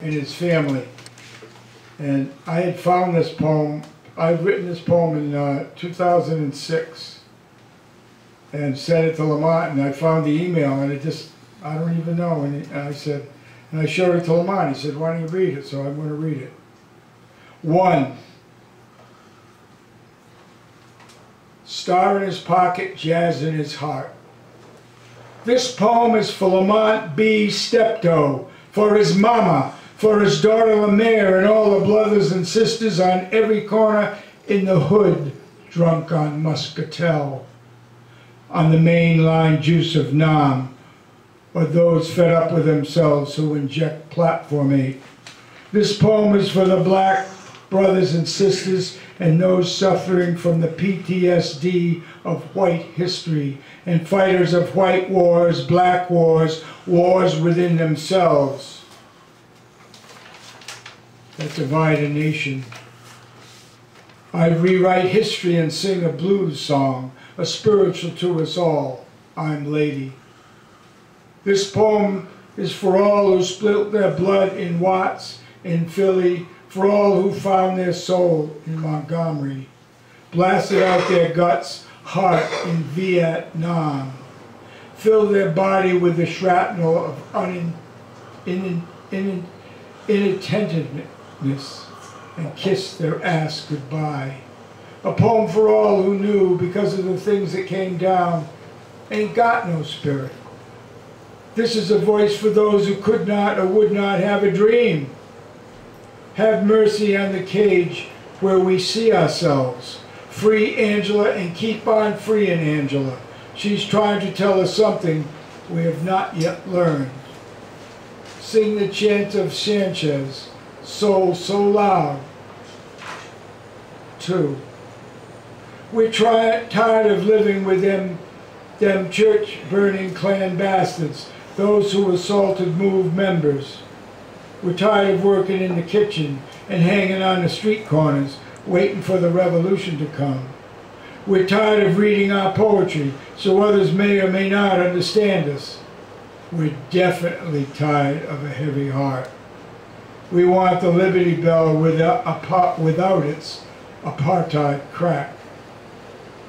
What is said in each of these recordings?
and his family. And I had found this poem, I'd written this poem in uh, 2006 and sent it to Lamont, and I found the email, and it just, I don't even know. And, and I said, and I showed it to Lamont. He said, why don't you read it? So I'm going to read it. One. Star in his pocket, jazz in his heart. This poem is for Lamont B. Steptoe, for his mama, for his daughter Lemare, and all the brothers and sisters on every corner in the hood, drunk on muscatel, on the main line juice of Nam, or those fed up with themselves who inject platform platformate. This poem is for the black brothers and sisters and those suffering from the PTSD of white history and fighters of white wars, black wars, wars within themselves that divide a nation. I'd rewrite history and sing a blues song, a spiritual to us all. I'm Lady. This poem is for all who spilt their blood in Watts, in Philly, for all who found their soul in Montgomery, blasted out their guts, heart in Vietnam, filled their body with the shrapnel of un, in, in, inattentiveness, and kissed their ass goodbye. A poem for all who knew, because of the things that came down, ain't got no spirit. This is a voice for those who could not or would not have a dream. Have mercy on the cage where we see ourselves. Free Angela and keep on freeing Angela. She's trying to tell us something we have not yet learned. Sing the chant of Sanchez, soul so loud. Two. We're try, tired of living with them, them church burning Klan bastards, those who assaulted MOVE members. We're tired of working in the kitchen and hanging on the street corners, waiting for the revolution to come. We're tired of reading our poetry so others may or may not understand us. We're definitely tired of a heavy heart. We want the Liberty Bell without, without its apartheid crack.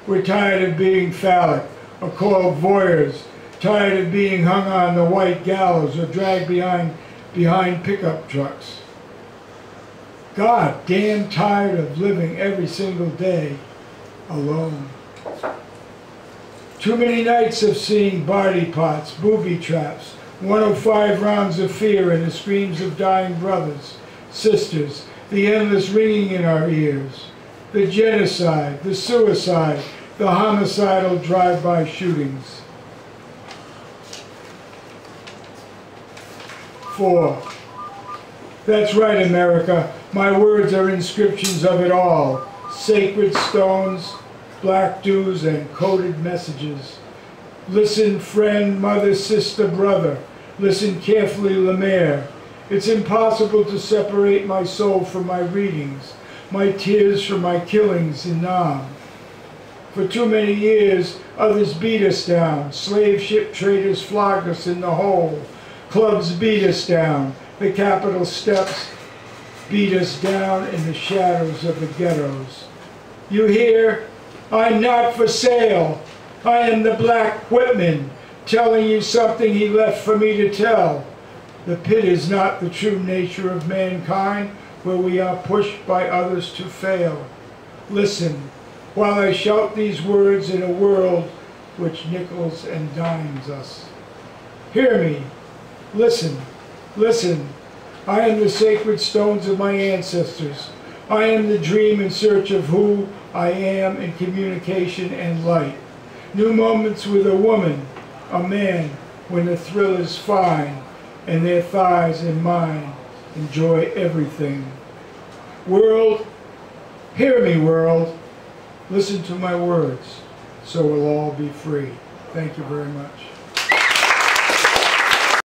We're tired of being phallic or called voyeurs, tired of being hung on the white gallows or dragged behind behind pickup trucks. God damn tired of living every single day alone. Too many nights of seeing body pots, booby traps, 105 rounds of fear and the screams of dying brothers, sisters, the endless ringing in our ears, the genocide, the suicide, the homicidal drive-by shootings. Four. That's right, America. My words are inscriptions of it all. Sacred stones, black dews, and coded messages. Listen, friend, mother, sister, brother. Listen carefully, Lemare. It's impossible to separate my soul from my readings, my tears from my killings in Nam. For too many years, others beat us down. Slave ship traders flogged us in the hole. Clubs beat us down. The Capitol steps beat us down in the shadows of the ghettos. You hear? I'm not for sale. I am the Black Whitman, telling you something he left for me to tell. The pit is not the true nature of mankind, where we are pushed by others to fail. Listen, while I shout these words in a world which nickels and dimes us. Hear me, listen, listen. I am the sacred stones of my ancestors. I am the dream in search of who I am in communication and light. New moments with a woman, a man, when the thrill is fine, and their thighs and mine enjoy everything. World, hear me, world. Listen to my words, so we'll all be free. Thank you very much.